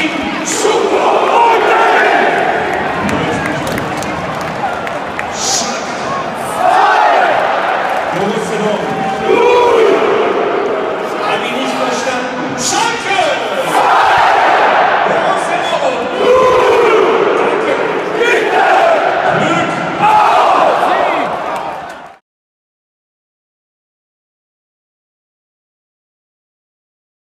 team.